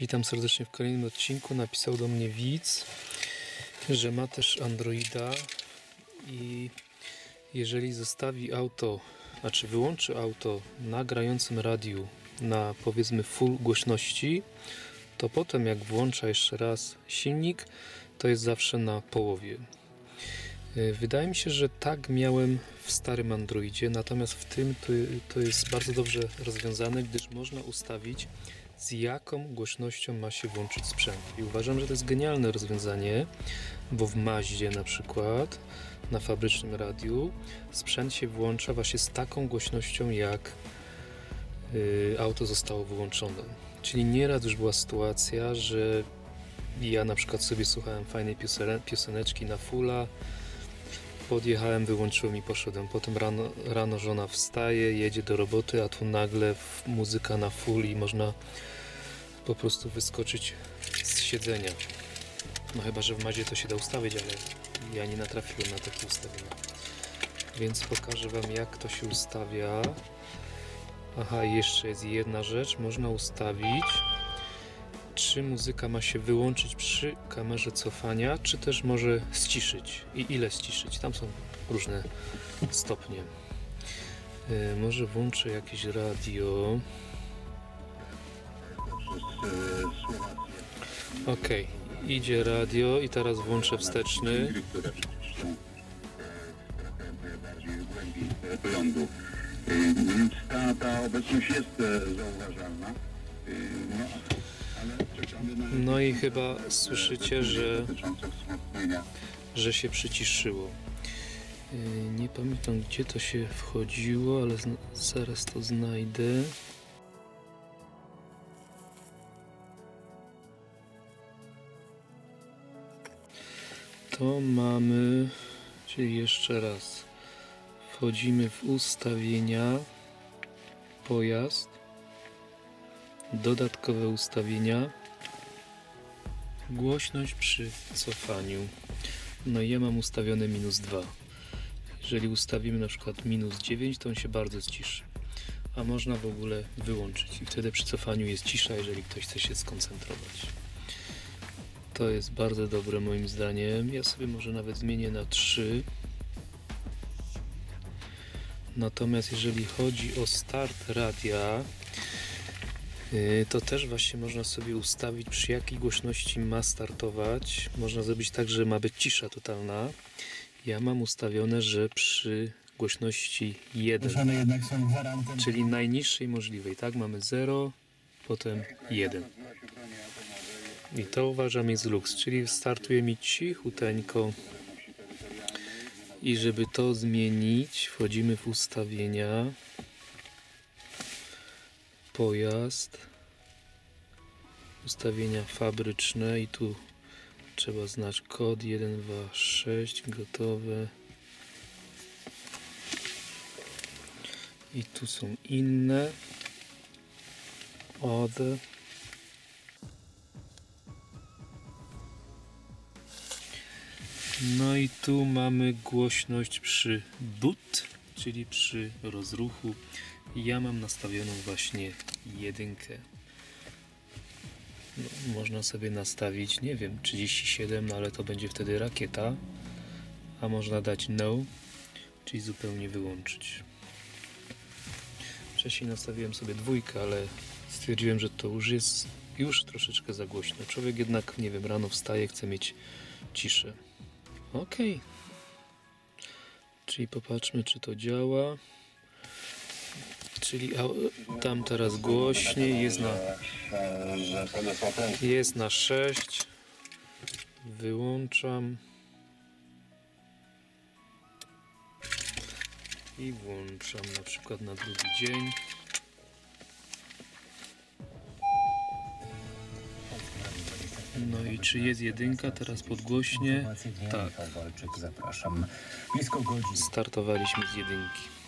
Witam serdecznie w kolejnym odcinku. Napisał do mnie widz, że ma też Androida i jeżeli zostawi auto, znaczy wyłączy auto na grającym radiu na powiedzmy full głośności, to potem jak włącza jeszcze raz silnik, to jest zawsze na połowie. Yy, Wydaje mi się, że tak miałem w starym Androidzie, natomiast w tym to, to jest bardzo dobrze rozwiązane, gdyż można ustawić z jaką głośnością ma się włączyć sprzęt. I uważam, że to jest genialne rozwiązanie, bo w Maździe na przykład na fabrycznym radiu sprzęt się włącza właśnie z taką głośnością, jak y, auto zostało wyłączone. Czyli nieraz już była sytuacja, że ja na przykład sobie słuchałem fajnej piosene- pioseneczki na fulla, podjechałem, wyłączyłem i poszedłem. Potem rano, rano żona wstaje, jedzie do roboty, a tu nagle muzyka na full i można po prostu wyskoczyć z siedzenia. No chyba, że w Mazie to się da ustawić, ale ja nie natrafiłem na takie ustawienia. Więc pokażę Wam jak to się ustawia. Aha, jeszcze jest jedna rzecz. Można ustawić czy muzyka ma się wyłączyć przy kamerze cofania, czy też może ściszyć i ile ściszyć. Tam są różne stopnie. Yy, może włączę jakieś radio. Ok, idzie radio i teraz włączę wsteczny. E, e, prądu. E, Więc ta, ta obecność jest e, zauważalna. E, No, No i chyba słyszycie, że, że się przyciszyło. Yy, Nie pamiętam gdzie to się wchodziło, ale zaraz to znajdę. To mamy, czyli jeszcze raz, wchodzimy w ustawienia, pojazd, dodatkowe ustawienia, głośność przy cofaniu. No ja mam ustawione minus 2. Jeżeli ustawimy na przykład minus 9, to on się bardzo ściszy. A można w ogóle wyłączyć i wtedy przy cofaniu jest cisza, jeżeli ktoś chce się skoncentrować. To jest bardzo dobre moim zdaniem. Ja sobie może nawet zmienię na 3. Natomiast jeżeli chodzi o start radia, to też właśnie można sobie ustawić przy jakiej głośności ma startować. Można zrobić tak, że ma być cisza totalna. Ja mam ustawione, że przy głośności 1, Ruszane jednak są gwarantem. czyli najniższej możliwej, tak? Mamy 0, potem 1. I to uważam jest luks, czyli startuje mi cichuteńko. I żeby to zmienić, wchodzimy w ustawienia. Pojazd. Ustawienia fabryczne i tu trzeba znać kod 126 gotowe. I tu są inne. Other. No i tu mamy głośność przy boot, czyli przy rozruchu. Ja mam nastawioną właśnie jedynkę. No, można sobie nastawić, nie wiem, 37, no ale to będzie wtedy rakieta. A można dać no, czyli zupełnie wyłączyć. Wcześniej nastawiłem sobie dwójkę, ale stwierdziłem, że to już jest już troszeczkę za głośno. Człowiek jednak, nie wiem, rano wstaje, chce mieć ciszę. Ok. Czyli popatrzmy, czy to działa. Czyli tam teraz głośniej, jest na, jest na 6. Wyłączam. I włączam na przykład na drugi dzień. No i czy jest jedynka teraz podgłośnie? Tak. Startowaliśmy z jedynki.